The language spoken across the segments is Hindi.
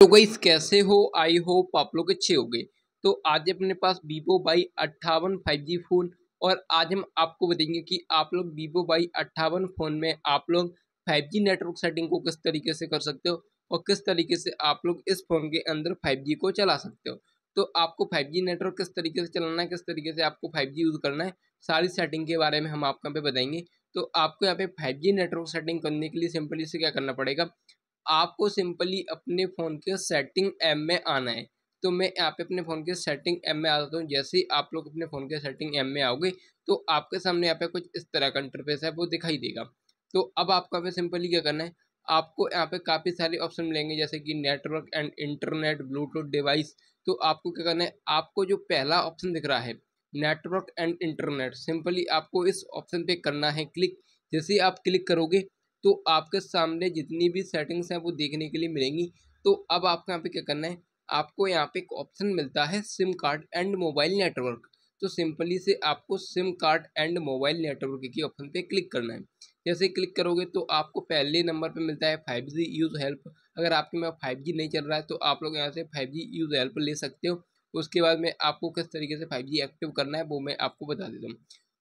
तो गई कैसे हो? आई होप आप लोग अच्छे गए तो आज अपने पास वीवो बाई अट्ठावन फाइव जी फ़ोन और आज हम आपको बताएँगे कि आप लोग वीवो बाई अट्ठावन फ़ोन में आप लोग फाइव जी नेटवर्क सेटिंग को किस तरीके से कर सकते हो और किस तरीके से आप लोग इस फ़ोन के अंदर फाइव जी को चला सकते हो। तो आपको फाइव जी नेटवर्क किस तरीके से चलाना है, किस तरीके से आपको फाइव जी यूज़ करना है, सारी सेटिंग के बारे में हम आपको यहाँ पे बताएँगे। तो आपको यहाँ पे फाइव जी नेटवर्क सेटिंग करने के लिए सिंपली से क्या करना पड़ेगा? आपको सिंपली अपने फ़ोन के सेटिंग ऐप में आना है। तो मैं यहाँ पे अपने फ़ोन के सेटिंग ऐप में आ जाता हूँ। जैसे ही आप लोग अपने फ़ोन के सेटिंग ऐप में आओगे तो आपके सामने यहाँ पे कुछ इस तरह का इंटरफेस है, वो दिखाई देगा। तो अब आपको यहाँ पे सिंपली क्या करना है, आपको यहाँ पे काफ़ी सारे ऑप्शन मिलेंगे, जैसे कि network and internet bluetooth device तो आपको क्या करना है, आपको जो पहला ऑप्शन दिख रहा है नेटवर्क एंड इंटरनेट सिंपली आपको इस ऑप्शन पे करना है क्लिक जैसे आप क्लिक करोगे तो आपके सामने जितनी भी सेटिंग्स हैं वो देखने के लिए मिलेंगी। तो अब आपको यहाँ पे क्या करना है? आपको यहाँ पे एक ऑप्शन मिलता है sim card and mobile network तो सिंपली से आपको sim card and mobile network के ऑप्शन पे क्लिक करना है। जैसे क्लिक करोगे तो आपको पहले नंबर पे मिलता है फाइव जी यूज़ हेल्प अगर आपके में फाइव जी नहीं चल रहा है तो आप लोग यहाँ से फाइव जी यूज़ हेल्प ले सकते हो। उसके बाद में आपको किस तरीके से फाइव जी एक्टिव करना है वो मैं आपको बता देता हूँ।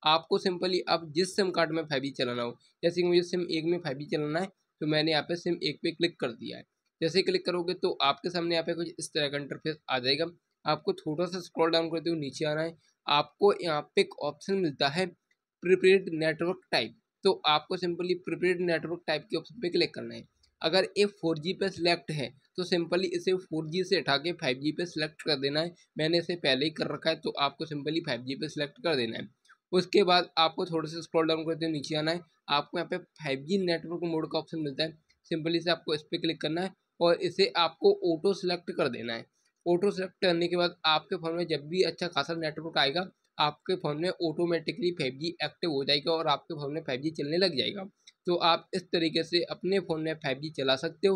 आपको सिंपली अब जिस सिम कार्ड में फाइव चलाना हो, जैसे कि मुझे सिम एक में फाइव चलाना है तो मैंने यहाँ पे सिम एक पे क्लिक कर दिया है। जैसे क्लिक करोगे तो आपके सामने यहाँ पे कुछ इस तरह का इंटरफेस आ जाएगा। आपको थोड़ा सा स्क्रॉल डाउन करते हुए नीचे आना है। आपको यहाँ पे एक ऑप्शन मिलता है प्रिपेड नेटवर्क टाइप। तो आपको सिंपली प्रिपेड नेटवर्क टाइप के ऑप्शन पे क्लिक करना है। अगर ये फोर जी पे सिलेक्ट है तो सिंपली इसे फोर जी से उठा के फाइव जी पे सिलेक्ट कर देना है। मैंने इसे पहले ही कर रखा है तो आपको सिंपली फाइव जी पे सिलेक्ट कर देना है। उसके बाद आपको थोड़े से स्क्रॉल डाउन करते हुए नीचे आना है। आपको यहाँ पे फाइव जी नेटवर्क मोड का ऑप्शन मिलता है। सिंपली से आपको इस पर क्लिक करना है और इसे आपको ऑटो सेलेक्ट कर देना है। ऑटो सेलेक्ट करने के बाद आपके फ़ोन में जब भी अच्छा खासा नेटवर्क आएगा, आपके फ़ोन में ऑटोमेटिकली फाइव जी एक्टिव हो जाएगा और आपके फ़ोन में फाइव जी चलने लग जाएगा। तो आप इस तरीके से अपने फ़ोन में फाइव जी चला सकते हो।